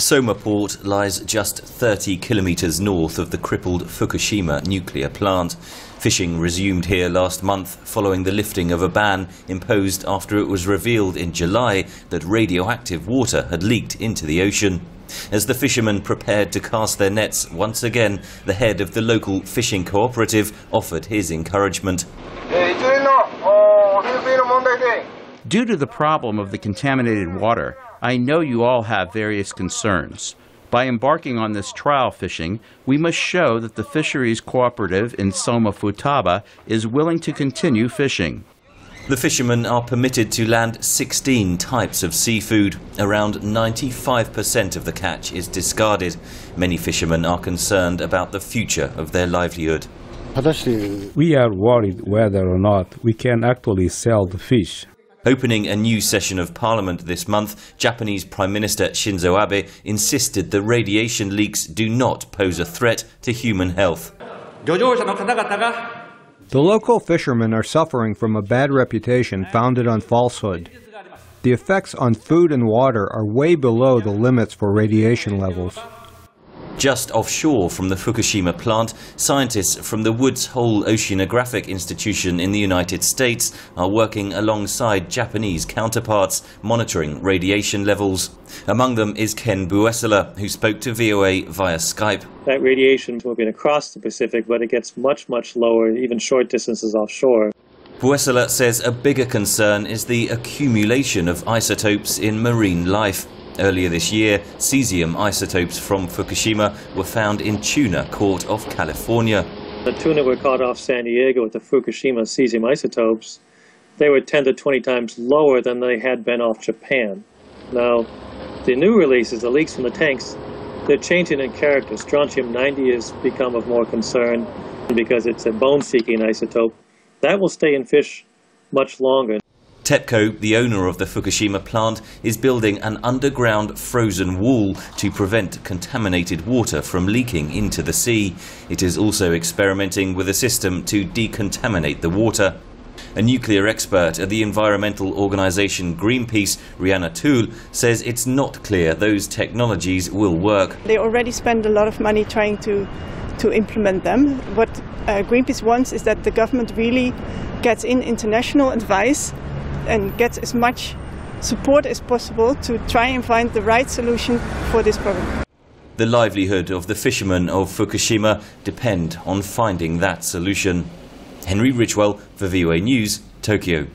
Soma Port lies just 30 kilometres north of the crippled Fukushima nuclear plant. Fishing resumed here last month following the lifting of a ban imposed after it was revealed in July that radioactive water had leaked into the ocean. As the fishermen prepared to cast their nets once again, the head of the local fishing cooperative offered his encouragement. Due to the problem of the contaminated water, I know you all have various concerns. By embarking on this trial fishing, we must show that the fisheries cooperative in Soma Futaba is willing to continue fishing. The fishermen are permitted to land 16 types of seafood. Around 95% of the catch is discarded. Many fishermen are concerned about the future of their livelihood. We are worried whether or not we can actually sell the fish. Opening a new session of parliament this month, Japanese Prime Minister Shinzo Abe insisted the radiation leaks do not pose a threat to human health. The local fishermen are suffering from a bad reputation founded on falsehood. The effects on food and water are way below the limits for radiation levels. Just offshore from the Fukushima plant, scientists from the Woods Hole Oceanographic Institution in the United States are working alongside Japanese counterparts, monitoring radiation levels. Among them is Ken Buesseler, who spoke to VOA via Skype. That radiation is moving across the Pacific, but it gets much, much lower, even short distances offshore. Buesseler says a bigger concern is the accumulation of isotopes in marine life. Earlier this year, cesium isotopes from Fukushima were found in tuna caught off California. The tuna were caught off San Diego with the Fukushima cesium isotopes. They were 10 to 20 times lower than they had been off Japan. Now, the new releases, the leaks from the tanks, they're changing in character. Strontium-90 has become of more concern because it's a bone-seeking isotope. That will stay in fish much longer. TEPCO, the owner of the Fukushima plant, is building an underground frozen wall to prevent contaminated water from leaking into the sea. It is also experimenting with a system to decontaminate the water. A nuclear expert at the environmental organization Greenpeace, Rianne Teule, says it's not clear those technologies will work. They already spend a lot of money trying to, to implement them. What uh, Greenpeace wants is that the government really gets in international advice and get as much support as possible to try and find the right solution for this problem. The livelihood of the fishermen of Fukushima depend on finding that solution. Henry Ridgwell for VOA News, Tokyo.